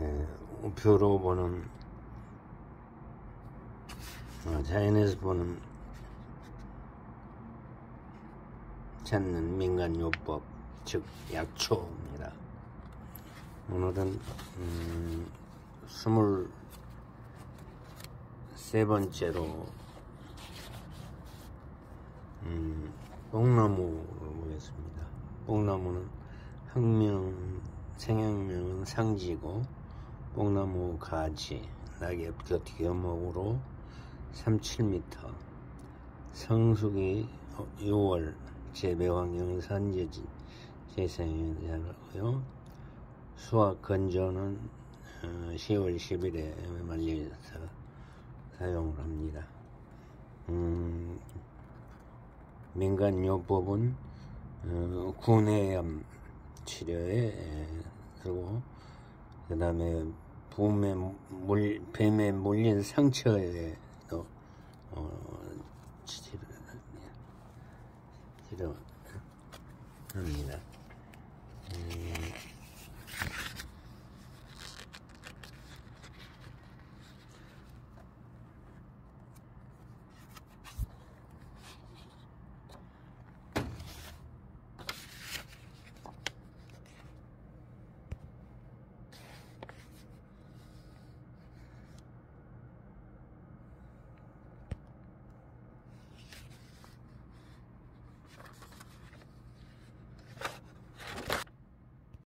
예, 우표로 보는 어, 자연에서 보는 찾는 민간요법 즉 약초입니다. 오늘은 음, 스물 세 번째로 음, 뽕나무를 보겠습니다. 뽕나무는 혁명, 생혁명은 상지고 뽕나무 가지, 낙엽 곁겨목으로 3, 7m 성숙이 6월 재배환경은 산재지 재생이고요. 수확 건조는 10월 10일에 말려서 사용을 합니다. 음, 민간요법은 어, 구내염 치료에 그리고 그 다음에 봄에 물, 뱀에 물린 상처에도 어, 치료, 치료합니다. 음,